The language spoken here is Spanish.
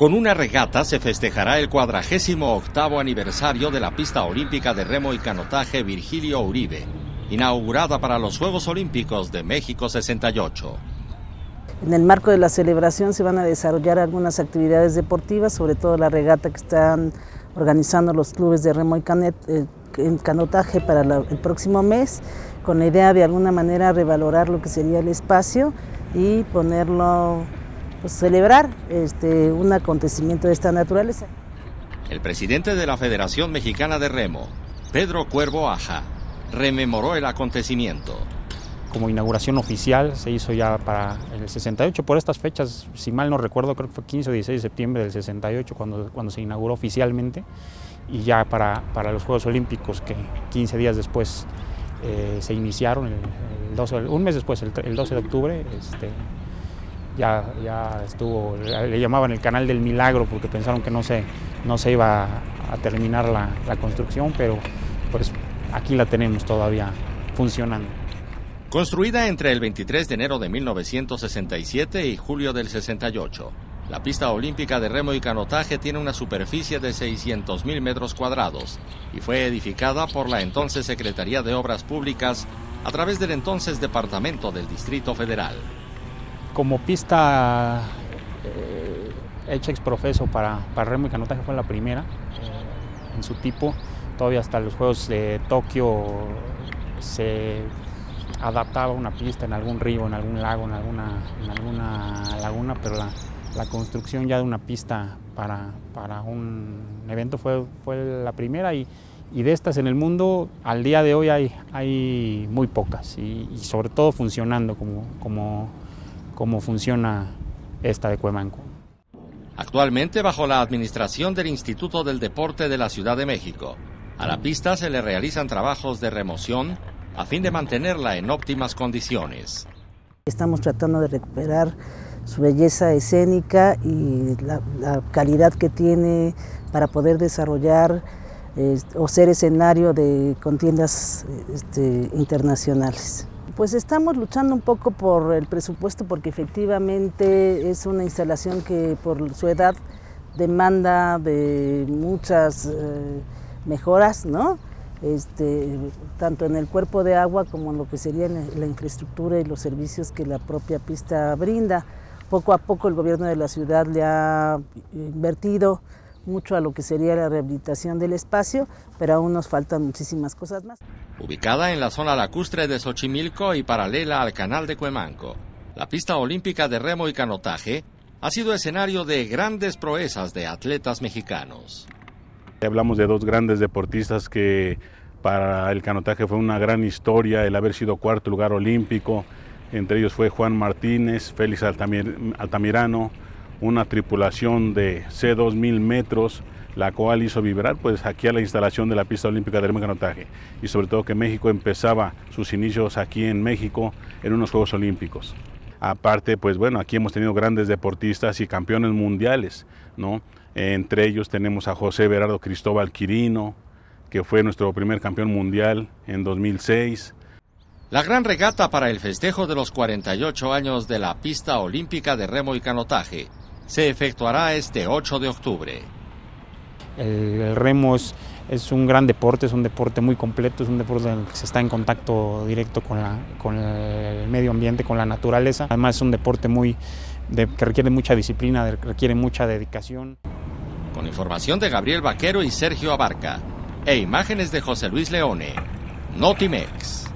Con una regata se festejará el cuadragésimo octavo aniversario de la pista olímpica de remo y canotaje Virgilio Uribe, inaugurada para los Juegos Olímpicos de México 68. En el marco de la celebración se van a desarrollar algunas actividades deportivas, sobre todo la regata que están organizando los clubes de remo y eh, canotaje para el próximo mes, con la idea de alguna manera revalorar lo que sería el espacio y ponerlo pues, celebrar este, un acontecimiento de esta naturaleza. El presidente de la Federación Mexicana de Remo, Pedro Cuervo Aja, rememoró el acontecimiento. Como inauguración oficial se hizo ya para el 68, por estas fechas, si mal no recuerdo, creo que fue 15 o 16 de septiembre del 68 cuando, cuando se inauguró oficialmente y ya para, para los Juegos Olímpicos que 15 días después eh, se iniciaron, el, 12, un mes después, el, el 12 de octubre, este, ya, estuvo, le llamaban el canal del milagro porque pensaron que no se, no se iba a terminar la, la construcción, pero pues aquí la tenemos todavía funcionando. Construida entre el 23 de enero de 1967 y julio del 68, la pista olímpica de remo y canotaje tiene una superficie de 600.000 metros cuadrados y fue edificada por la entonces Secretaría de Obras Públicas a través del entonces Departamento del Distrito Federal como pista eh, hecha exprofeso para, para remo y canotaje fue la primera eh, en su tipo. Todavía hasta los Juegos de Tokio se adaptaba una pista en algún río, en algún lago, en alguna, en alguna laguna, pero la, la, construcción ya de una pista para, para un evento fue, fue la primera y, y, de estas en el mundo al día de hoy hay, hay muy pocas y, y sobre todo funcionando como, como cómo funciona esta de Cuemanco. Actualmente bajo la administración del Instituto del Deporte de la Ciudad de México. A la pista se le realizan trabajos de remoción a fin de mantenerla en óptimas condiciones. Estamos tratando de recuperar su belleza escénica y la, calidad que tiene para poder desarrollar eh, o ser escenario de contiendas este, internacionales. Pues estamos luchando un poco por el presupuesto porque efectivamente es una instalación que por su edad demanda de muchas eh, mejoras, ¿no? Este, tanto en el cuerpo de agua como en lo que sería la infraestructura y los servicios que la propia pista brinda. Poco a poco el gobierno de la ciudad le ha invertido mucho a lo que sería la rehabilitación del espacio, pero aún nos faltan muchísimas cosas más. Ubicada en la zona lacustre de Xochimilco y paralela al canal de Cuemanco, la pista olímpica de remo y canotaje ha sido escenario de grandes proezas de atletas mexicanos. Hablamos de dos grandes deportistas que para el canotaje fue una gran historia el haber sido cuarto lugar olímpico. Entre ellos fue Juan Martínez, Félix Altamirano, una tripulación de C2000 metros, la cual hizo vibrar pues aquí a la instalación de la pista olímpica de canotaje y sobre todo que México empezaba sus inicios aquí en México en unos Juegos Olímpicos. Aparte, pues bueno, aquí hemos tenido grandes deportistas y campeones mundiales, ¿no? Entre ellos tenemos a José Berardo Cristóbal Quirino, que fue nuestro primer campeón mundial en 2006. La gran regata para el festejo de los 48 años de la pista olímpica de remo y canotaje se efectuará este 8 de octubre. El, remo es, un gran deporte, es un deporte muy completo, es un deporte en el que se está en contacto directo con, el medio ambiente, con la naturaleza. Además es un deporte muy, que requiere mucha disciplina, requiere mucha dedicación. Con información de Gabriel Vaquero y Sergio Abarca e imágenes de José Luis Leone, Notimex.